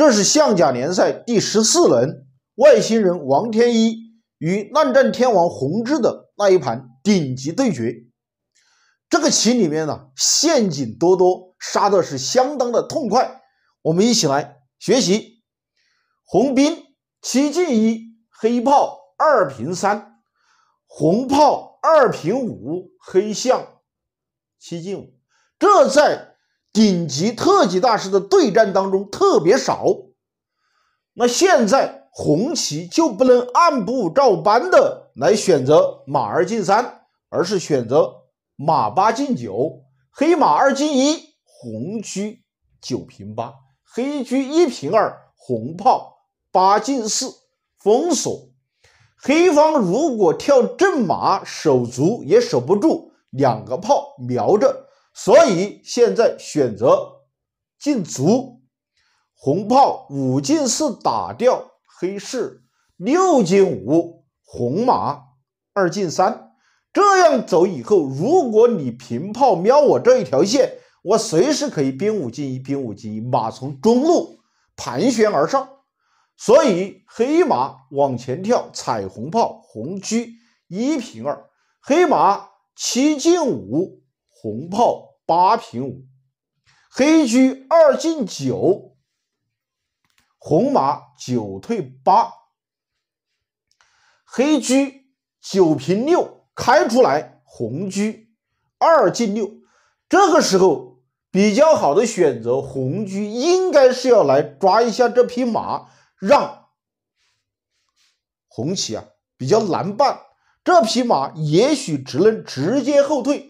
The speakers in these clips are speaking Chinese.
这是象甲联赛第十四轮，外星人王天一与烂战天王洪志的那一盘顶级对决。这个棋里面呢，陷阱多多，杀的是相当的痛快。我们一起来学习。红兵七进一，黑炮二平三，红炮二平五，黑象七进五。这在顶级特级大师的对战当中特别少，那现在红旗就不能按部照班的来选择马二进三，而是选择马八进九，黑马二进一，红车九平八，黑车一平二，红炮八进四，封锁。黑方如果跳正马守卒也守不住，两个炮瞄着。所以现在选择进卒，红炮五进四打掉黑士，六进五红马二进三，这样走以后，如果你平炮瞄我这一条线，我随时可以兵五进一，兵五进一，马从中路盘旋而上。所以黑马往前跳，踩红炮，红车一平二，黑马七进五。红炮八平五，黑车二进九，红马九退八，黑车九平六开出来，红车二进六。这个时候比较好的选择，红车应该是要来抓一下这匹马，让红旗啊比较难办。这匹马也许只能直接后退。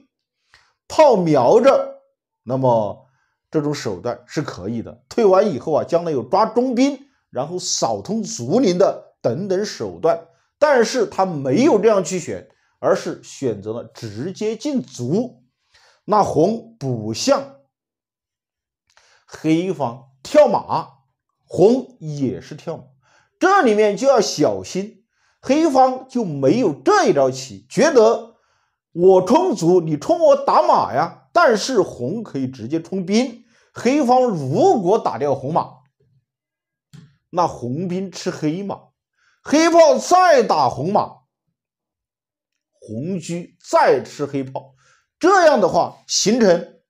炮瞄着，那么这种手段是可以的。退完以后啊，将来有抓中兵，然后扫通卒林的等等手段。但是他没有这样去选，而是选择了直接进卒。那红补象，黑方跳马，红也是跳马，这里面就要小心。黑方就没有这一招棋，觉得。我冲卒，你冲我打马呀！但是红可以直接冲兵，黑方如果打掉红马，那红兵吃黑马，黑炮再打红马，红车再吃黑炮，这样的话形成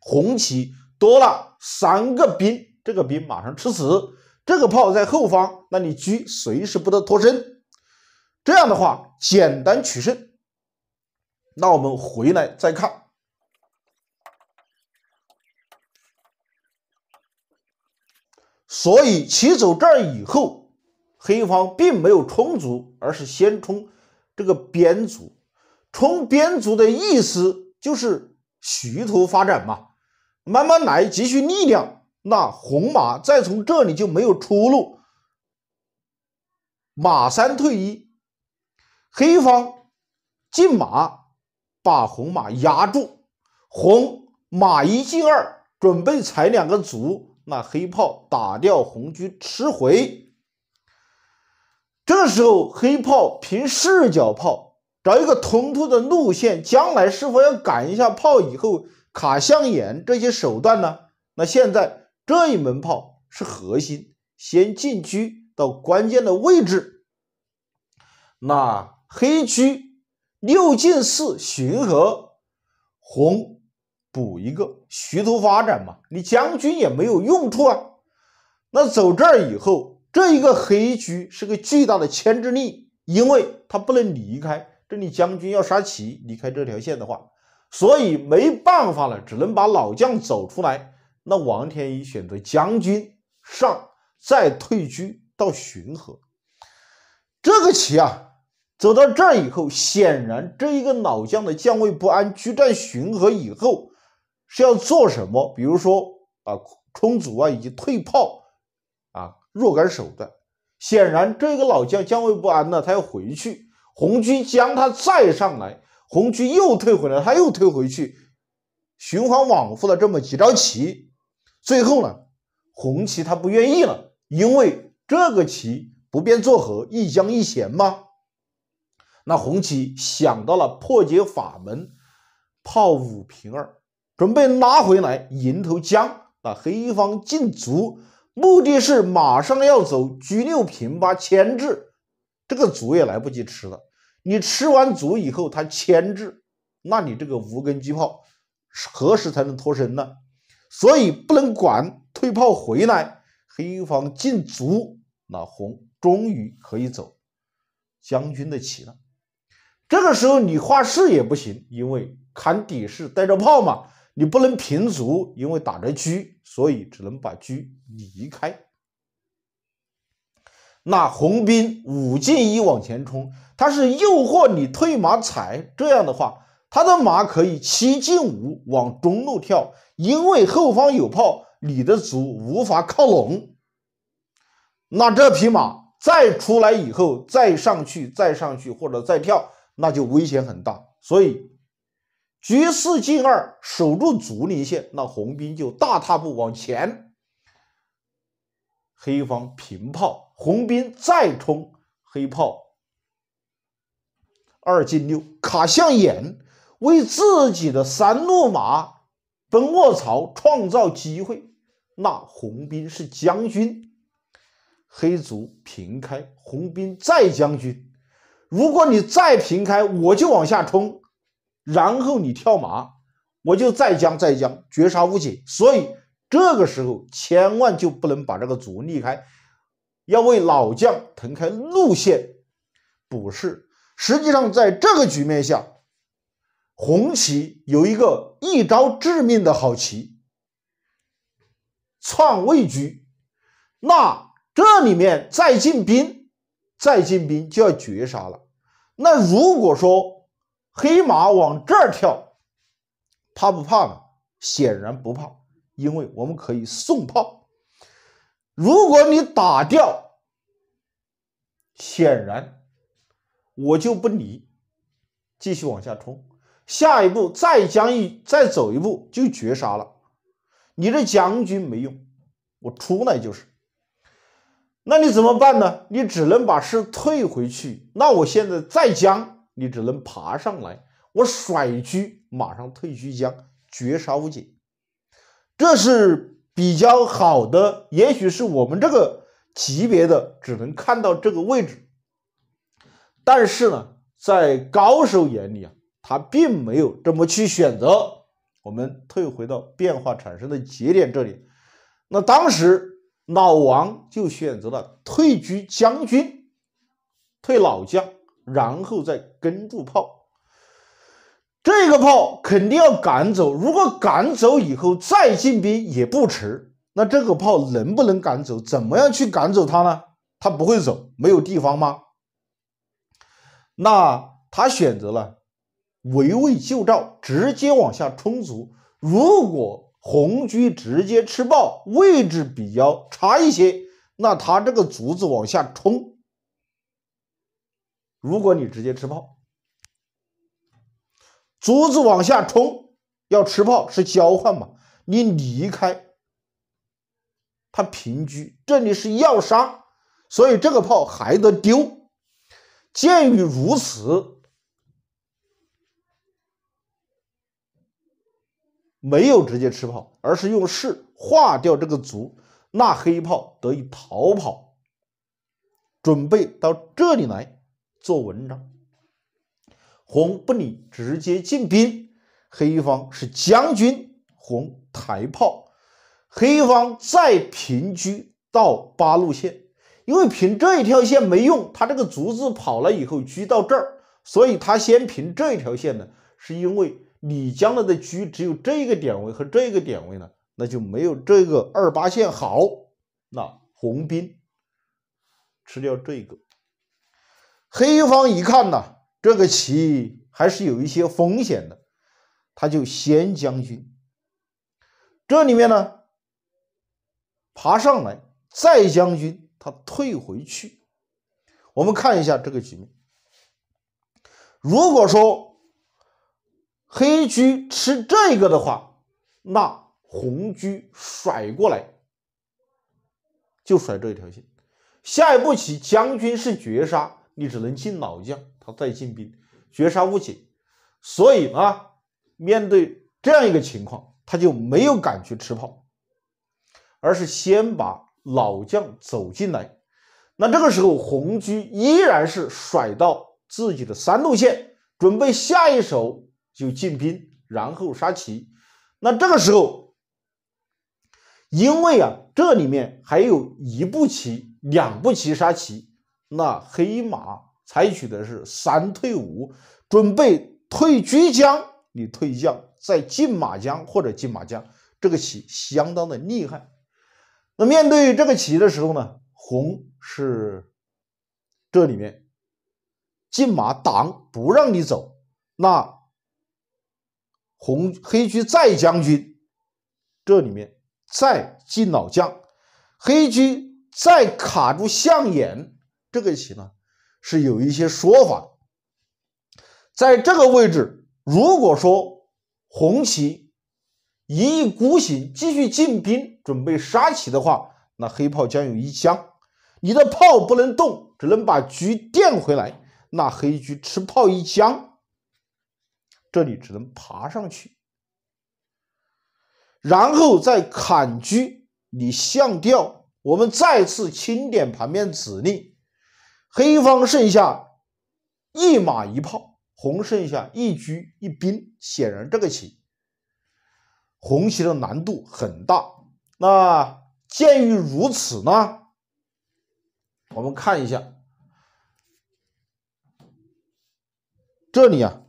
红旗多了三个兵，这个兵马上吃死，这个炮在后方，那你车随时不得脱身，这样的话简单取胜。那我们回来再看，所以棋走这儿以后，黑方并没有冲卒，而是先冲这个边卒。冲边卒的意思就是徐图发展嘛，慢慢来，积蓄力量。那红马再从这里就没有出路，马三退一，黑方进马。把红马压住，红马一进二，准备踩两个卒，那黑炮打掉红车吃回。这时候黑炮凭视角炮找一个通透的路线，将来是否要赶一下炮以后卡象眼这些手段呢？那现在这一门炮是核心，先进车到关键的位置，那黑车。六进四巡河，红补一个徐图发展嘛？你将军也没有用处啊。那走这儿以后，这一个黑车是个巨大的牵制力，因为它不能离开这里。将军要杀棋，离开这条线的话，所以没办法了，只能把老将走出来。那王天一选择将军上，再退车到巡河，这个棋啊。走到这儿以后，显然这一个老将的将位不安，居战巡河以后是要做什么？比如说啊，充卒啊，以及退炮啊，若干手段。显然这个老将将位不安呢，他要回去。红军将他再上来，红军又退回来，他又退回去，循环往复的这么几招棋。最后呢，红旗他不愿意了，因为这个棋不便作和，一将一闲吗？那红旗想到了破解法门，炮五平二，准备拉回来迎头将。那黑方进卒，目的是马上要走车六平八牵制，这个卒也来不及吃了。你吃完卒以后，他牵制，那你这个无根车炮何时才能脱身呢？所以不能管退炮回来，黑方进卒，那红终于可以走将军的棋了。这个时候你画士也不行，因为看底士带着炮嘛，你不能平卒，因为打着车，所以只能把车离开。那红兵五进一往前冲，他是诱惑你退马踩，这样的话，他的马可以七进五往中路跳，因为后方有炮，你的卒无法靠拢。那这匹马再出来以后，再上去，再上去或者再跳。那就危险很大，所以车四进二守住卒林线，那红兵就大踏步往前。黑方平炮，红兵再冲，黑炮二进六卡象眼，为自己的三路马奔卧槽创造机会。那红兵是将军，黑卒平开，红兵再将军。如果你再平开，我就往下冲，然后你跳马，我就再将再将，绝杀无解。所以这个时候千万就不能把这个卒离开，要为老将腾开路线补士。实际上，在这个局面下，红旗有一个一招致命的好棋——篡位局。那这里面再进兵，再进兵就要绝杀了。那如果说黑马往这儿跳，怕不怕呢？显然不怕，因为我们可以送炮。如果你打掉，显然我就不离，继续往下冲。下一步再将一再走一步就绝杀了。你这将军没用，我出来就是。那你怎么办呢？你只能把士退回去。那我现在再将，你只能爬上来，我甩车马上退车将，绝杀无解。这是比较好的，也许是我们这个级别的只能看到这个位置。但是呢，在高手眼里啊，他并没有这么去选择。我们退回到变化产生的节点这里，那当时。老王就选择了退居将军，退老将，然后再跟住炮。这个炮肯定要赶走，如果赶走以后再进兵也不迟。那这个炮能不能赶走？怎么样去赶走它呢？他不会走，没有地方吗？那他选择了围魏救赵，直接往下冲卒。如果红车直接吃炮，位置比较差一些，那他这个卒子往下冲。如果你直接吃炮，卒子往下冲要吃炮是交换嘛？你离开，他平车，这里是要杀，所以这个炮还得丢。鉴于如此。没有直接吃炮，而是用士化掉这个卒，那黑炮得以逃跑，准备到这里来做文章。红不理，直接进兵。黑方是将军，红抬炮，黑方再平车到八路线，因为平这一条线没用，他这个卒子跑了以后车到这儿，所以他先平这一条线呢，是因为。你将来的车只有这个点位和这个点位呢，那就没有这个二八线好。那红兵吃掉这个，黑方一看呢，这个棋还是有一些风险的，他就先将军。这里面呢，爬上来再将军，他退回去。我们看一下这个局面，如果说。黑车吃这个的话，那红车甩过来就甩这一条线。下一步棋将军是绝杀，你只能进老将，他再进兵，绝杀无解。所以啊，面对这样一个情况，他就没有敢去吃炮，而是先把老将走进来。那这个时候，红车依然是甩到自己的三路线，准备下一手就进兵，然后杀棋。那这个时候，因为啊，这里面还有一步棋、两步棋杀棋，那黑马采取的是三退五，准备退车将，你退将再进马将或者进马将，这个棋相当的厉害。那面对这个棋的时候呢？红是这里面进马挡不让你走，那红黑车再将军这里面再进老将，黑车再卡住象眼，这个棋呢是有一些说法。在这个位置，如果说红棋一意孤行继续进兵准备杀棋的话，那黑炮将有一将。你的炮不能动，只能把车垫回来。那黑车吃炮一将，这里只能爬上去，然后再砍车。你象调，我们再次清点盘面指令。黑方剩下一马一炮，红剩下一车一兵。显然这个棋，红棋的难度很大。那鉴于如此呢？我们看一下，这里啊，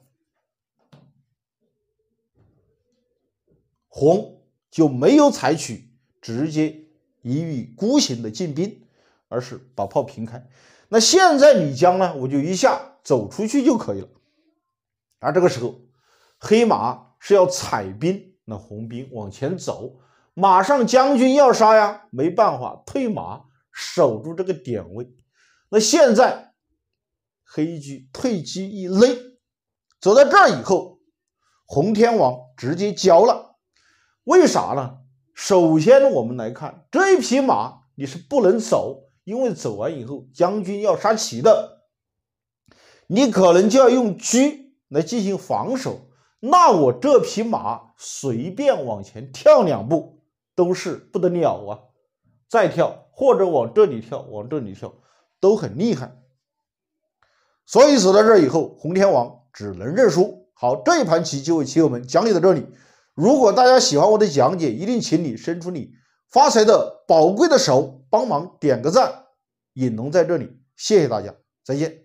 红就没有采取直接一意孤行的进兵，而是把炮平开。那现在你将呢，我就一下走出去就可以了。而这个时候，黑马是要踩兵，那红兵往前走，马上将军要杀呀，没办法，退马。守住这个点位，那现在黑车退车一勒，走到这儿以后，红天王直接交了。为啥呢？首先我们来看这一匹马，你是不能走，因为走完以后将军要杀棋的，你可能就要用车来进行防守。那我这匹马随便往前跳两步都是不得了啊！再跳。或者往这里跳，往这里跳，都很厉害。所以走到这以后，洪天王只能认输。好，这一盘棋就为棋友们讲解到这里。如果大家喜欢我的讲解，一定请你伸出你发财的宝贵的手，帮忙点个赞。引龙在这里，谢谢大家，再见。